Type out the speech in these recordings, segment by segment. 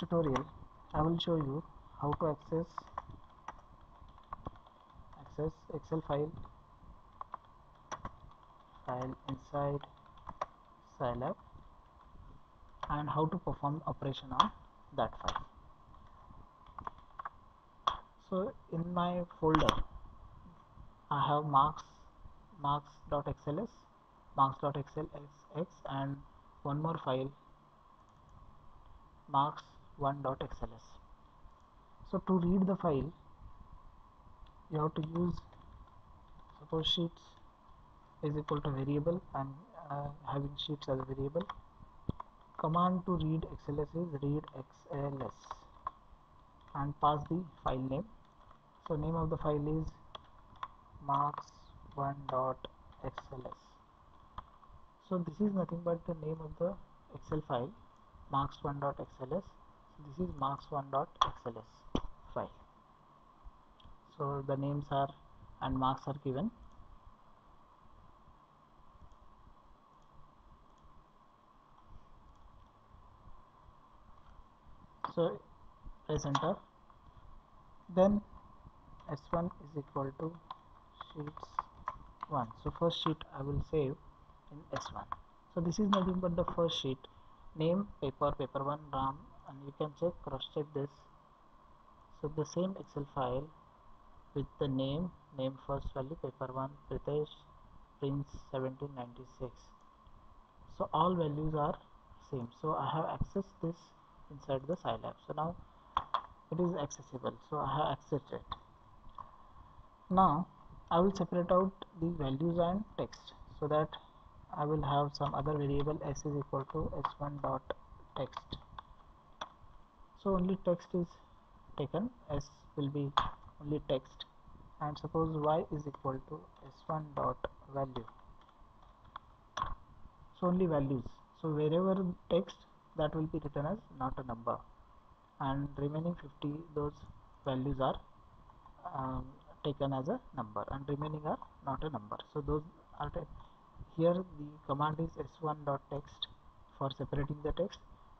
tutorial I will show you how to access access excel file file inside scilab and how to perform operation on that file. So in my folder I have marks marks.xls marks.xlsx and one more file marks1.xls so to read the file you have to use suppose sheets is equal to variable and uh, having sheets as a variable. Command to read xls is read xls and pass the file name. So name of the file is marks1.xls so this is nothing but the name of the excel file marks1.xls so this is marks1.xls file. So the names are and marks are given. So press enter. Then s1 is equal to sheets 1 so first sheet I will save in s1 so this is nothing but the first sheet. Name paper paper 1 ram and you can check cross check this. So the same excel file with the name name first value paper 1 pritesh prince 1796 so all values are same. So i have accessed this inside the scilab. So now it is accessible. So i have accessed it. Now i will separate out the values and text so that I will have some other variable s is equal to s1 dot text so only text is taken. S will be only text. And suppose y is equal to s1 dot value. So only values. So wherever text that will be written as not a number. And remaining 50 those values are um, taken as a number. And remaining are not a number. So those are here the command is s1 dot text for separating the text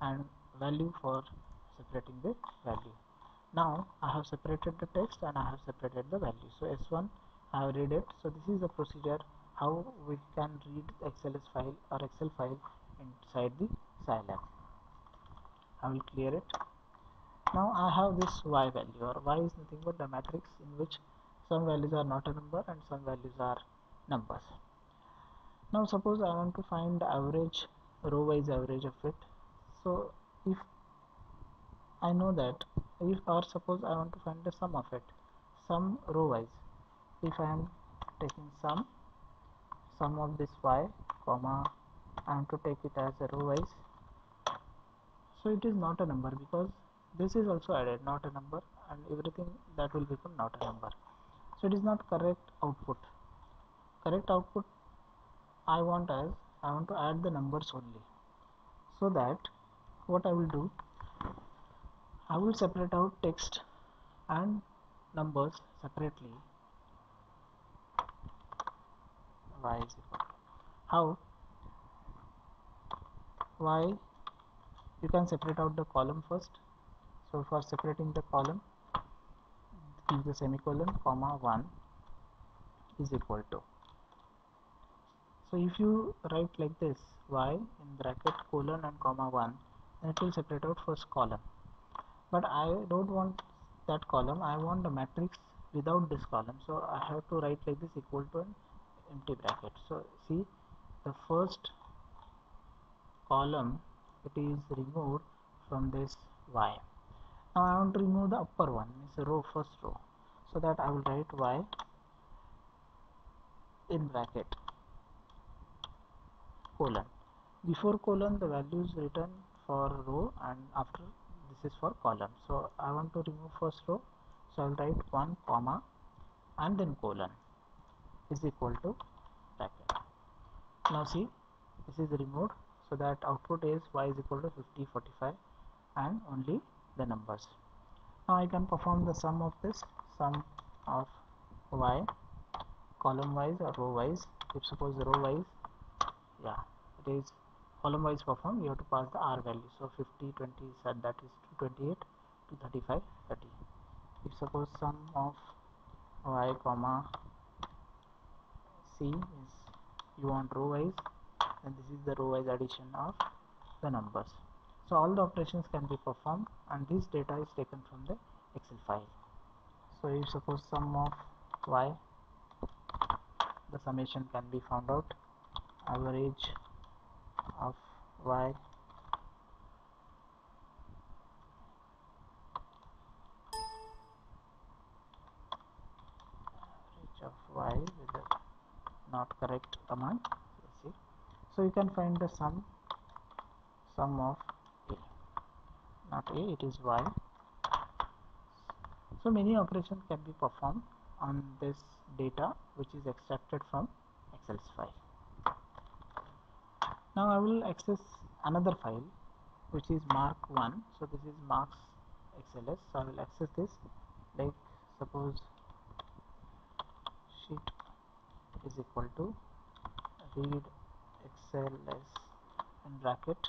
and value for separating the value. Now I have separated the text and I have separated the value. So s1 I have read it. So this is the procedure how we can read XLS file or Excel file inside the Scilab I will clear it. Now I have this y value or y is nothing but the matrix in which some values are not a number and some values are numbers. Now suppose I want to find average row wise average of it. So if I know that if or suppose I want to find the sum of it. Sum row wise. If I am taking sum sum of this y comma I am to take it as a row wise. So it is not a number because this is also added not a number and everything that will become not a number. So it is not correct output. Correct output I want as I want to add the numbers only. So that what I will do I will separate out text and numbers separately. Y is equal how? Y you can separate out the column first. So for separating the column give the semicolon comma 1 is equal to. So if you write like this y in bracket colon and comma 1 then it will separate out first column but I don't want that column. I want the matrix without this column. So I have to write like this equal to an empty bracket. So see the first column it is removed from this y. Now I want to remove the upper one means row first row. So that I will write y in bracket colon. Before colon the value is written for row and after is for column. So I want to remove first row. So I'll write 1 comma and then colon is equal to bracket. Now see this is removed. So that output is y is equal to 50 45 and only the numbers. Now I can perform the sum of this sum of y column wise or row wise. If suppose row wise yeah it is column wise perform you have to pass the r value. So 50 20 said that is 28 to 35 30 if suppose sum of y comma c is you want row wise then this is the row wise addition of the numbers. So all the operations can be performed and this data is taken from the excel file. So if suppose sum of y the summation can be found out. Average y average of y with the not correct command see. So you can find the sum sum of a. Not a it is y. So many operations can be performed on this data which is extracted from excel file now I will access another file which is mark1 so this is marks xls so I will access this. Like suppose sheet is equal to read xls in bracket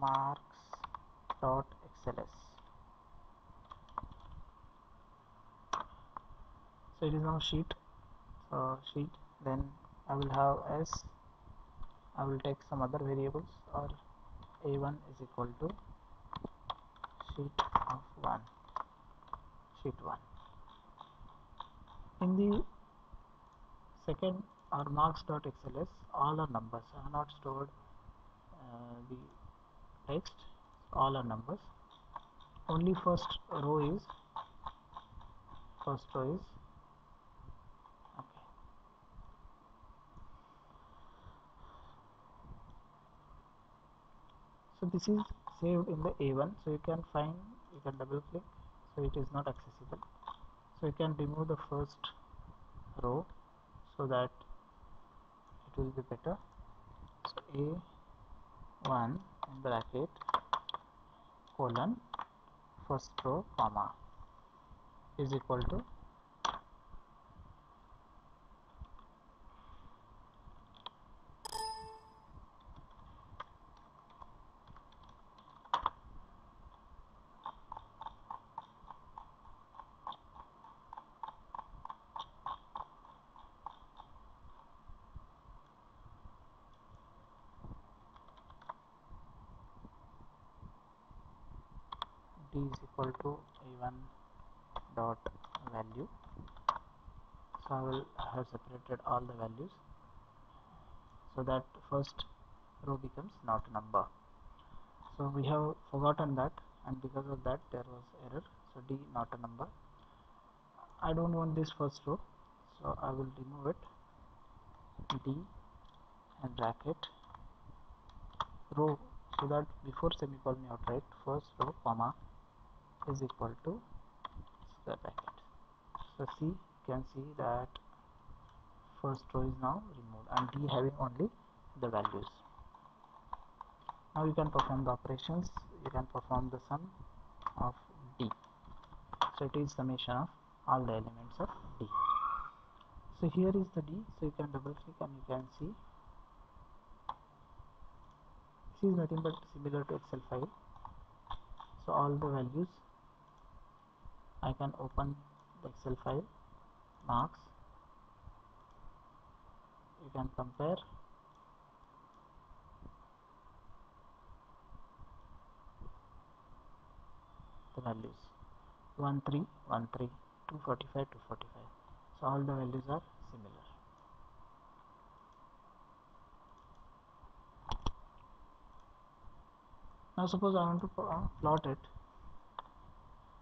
marks dot xls so it is now sheet. So sheet then I will have s I will take some other variables. Or a1 is equal to sheet of 1 sheet 1 in the second or marks.xls all are numbers. Have not stored uh, the text. All are numbers. Only first row is first row is so this is saved in the a1 so you can find you can double click. So it is not accessible. So you can remove the first row so that it will be better. So a1 in bracket colon first row comma is equal to d is equal to a1 dot value. So I will have separated all the values so that first row becomes not a number. So we have forgotten that and because of that there was error. So d not a number. I don't want this first row. So I will remove it. D and bracket row so that before semicolon you have write first row comma is equal to the bracket. So see you can see that first row is now removed and d having only the values. Now you can perform the operations. You can perform the sum of d. So it is summation of all the elements of d. So here is the d. So you can double click and you can see. This is nothing but similar to excel file. So all the values I can open the excel file marks. You can compare. The values. 1 3 1 3 245 245 so all the values are similar. Now suppose I want to uh, plot it.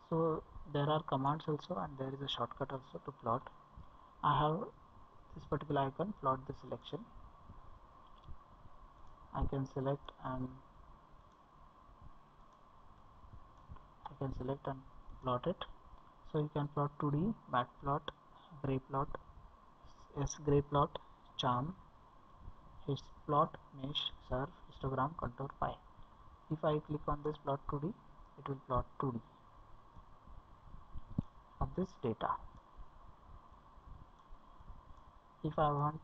So there are commands also and there is a shortcut also to plot. I have this particular icon plot the selection. I can select and I can select and plot it. So you can plot 2d matplot gray plot s gray plot champ his plot mesh surf histogram contour pie. If I click on this plot 2d it will plot 2d of this data. If I want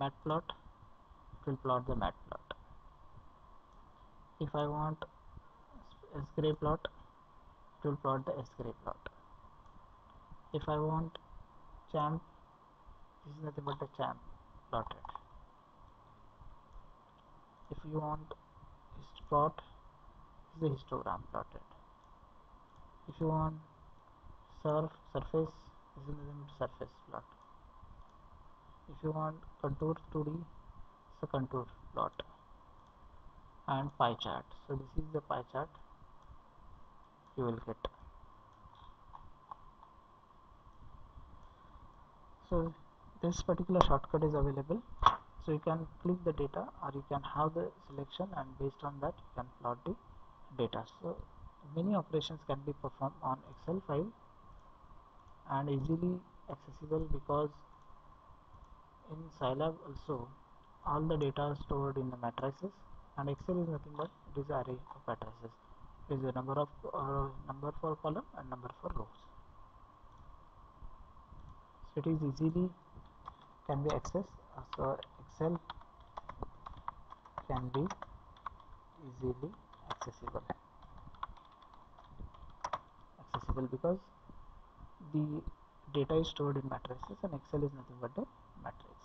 matplot it will plot the matplot if I want S-gray plot it will plot the S-gray plot if I want champ this is nothing but the champ plotted. If you want plot is the histogram plotted. If you want surf surface is the surface plot. If you want contour 2d it's a contour plot. And pie chart. So this is the pie chart you will get. So this particular shortcut is available. So you can click the data or you can have the selection and based on that you can plot the data. So many operations can be performed on excel file and easily accessible because in scilab also all the data are stored in the matrices and excel is nothing but it is array of matrices. Is a number of uh, number for column and number for rows. So it is easily can be accessed. Uh, so excel can be easily accessible. Accessible because the data is stored in matrices and Excel is nothing but a matrix.